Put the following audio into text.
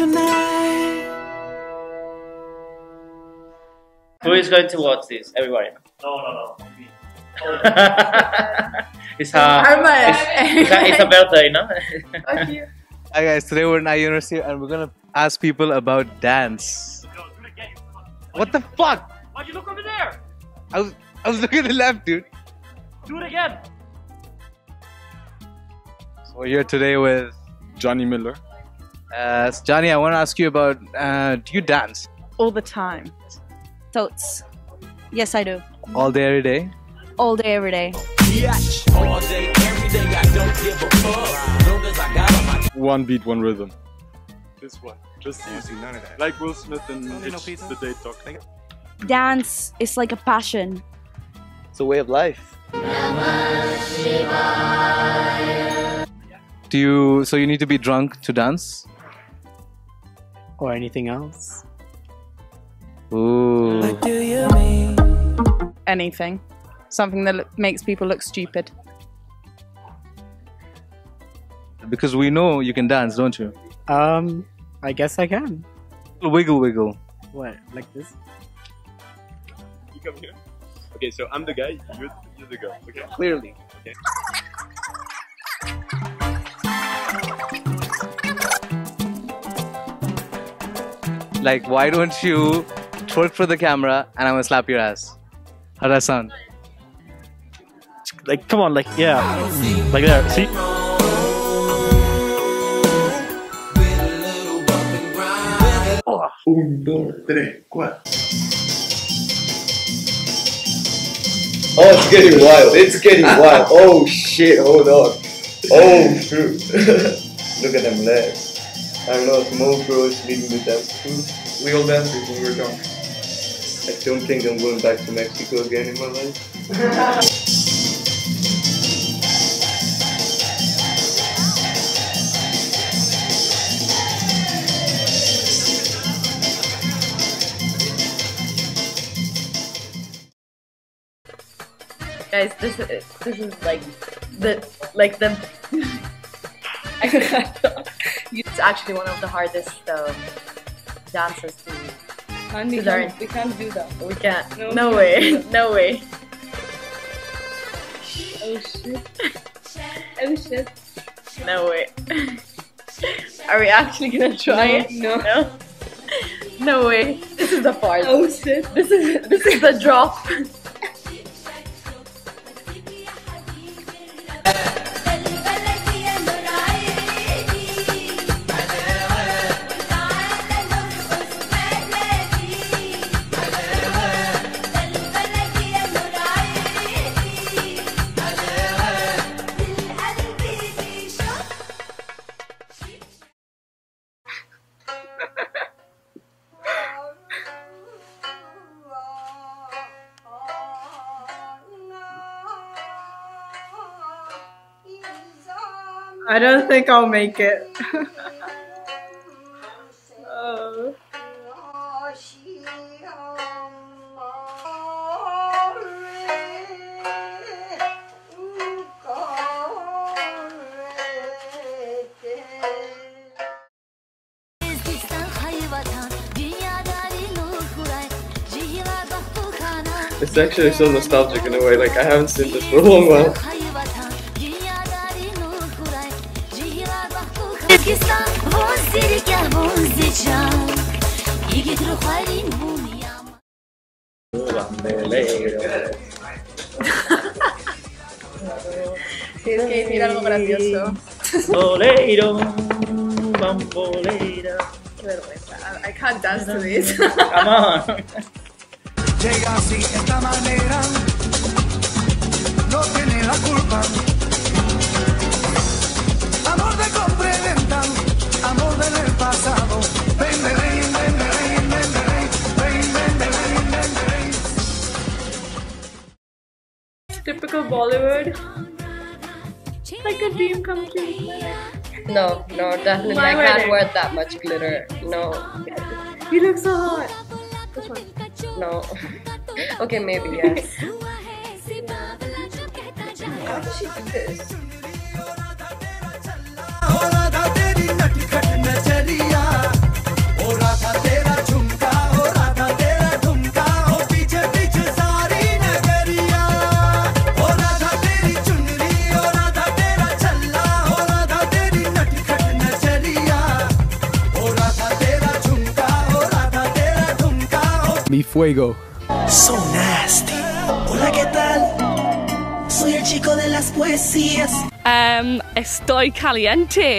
tonight. Who is going to watch this? Everybody. No, no, no. it's her. Arman, it's, it's, a, it's a birthday, no? okay. Hi guys, today we're in IE University and we're gonna ask people about dance. What the fuck? Why'd you look over there? I was I was looking at the left, dude. Do it again. So we're here today with Johnny Miller uh, so Johnny. I want to ask you about uh, do you dance All the time. Totes. Yes, I do. all day every day? All day, every day. One beat, one rhythm. This one. Just using None of that. Like Will Smith and Itch, the date talk. Dance is like a passion. It's a way of life. Do you so you need to be drunk to dance? Or anything else. Ooh. Anything. Something that look- makes people look stupid. Because we know you can dance, don't you? Um, I guess I can. Wiggle, wiggle. What, like this? You come here. Okay, so I'm the guy, you're, you're the girl. Okay. Clearly. Like, why don't you twerk for the camera and I'm gonna slap your ass? How does that sound? Like, come on, like, yeah. Like there, see? Oh, it's getting wild. It's getting wild. Oh shit, hold on. Oh shoot. Look at them legs. I don't know, Mo Bro is leading the dance crew. We all danced it when we were drunk. I don't think I'm going back to Mexico again in my life. Guys, this is this is like the like the it's actually one of the hardest um, dances to Can't, we, To learn. can't, we can't do that. we can't No. no, way no way Oh shit. Oh shit. no way are we actually gonna try it No. no no way this is the part Oh shit. this is this is the drop I don't think I'll make it oh. It's actually so nostalgic in a way, like I haven't seen this for a long while. Tienes que algo bambolera. Qué vergüenza. I can't dance to this. Come on. llega así esta manera, no tiene la culpa. Typical Bollywood. Like a dream come true. No, no, definitely. My I can't wear that much glitter. No, You look so hot. no. okay, maybe yes. हो Mi fuego. So nasty. Hola, ¿qué tal? Soy el chico de las poesías. Um, estoy caliente.